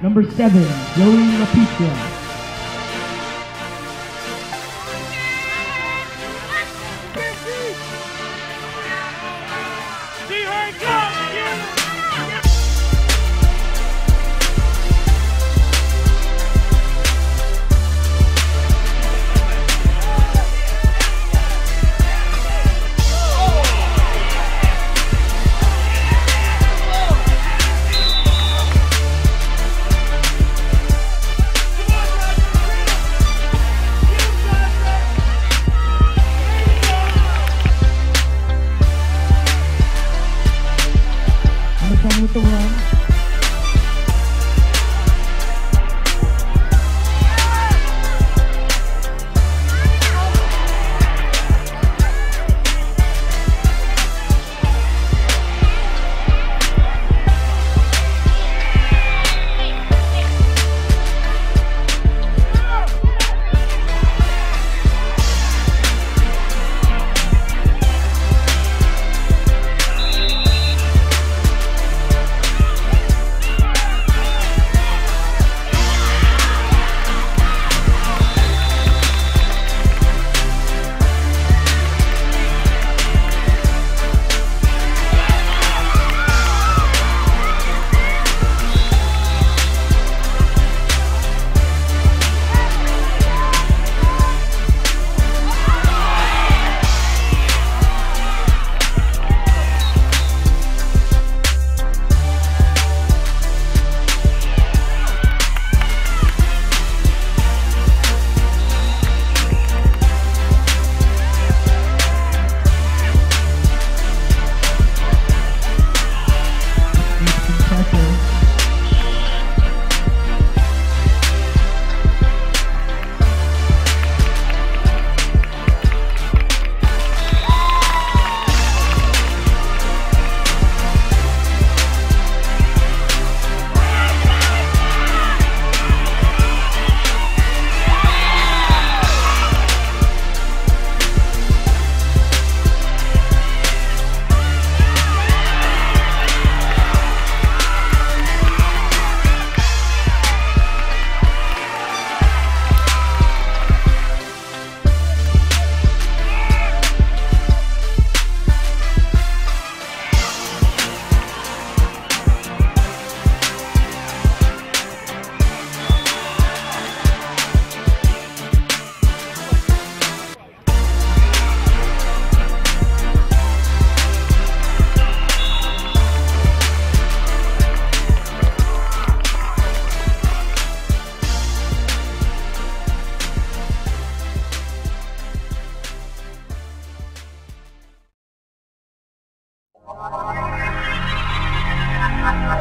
Number seven, Joey LaPizza. Thank you.